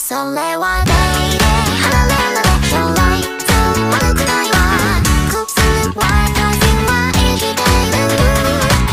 それはない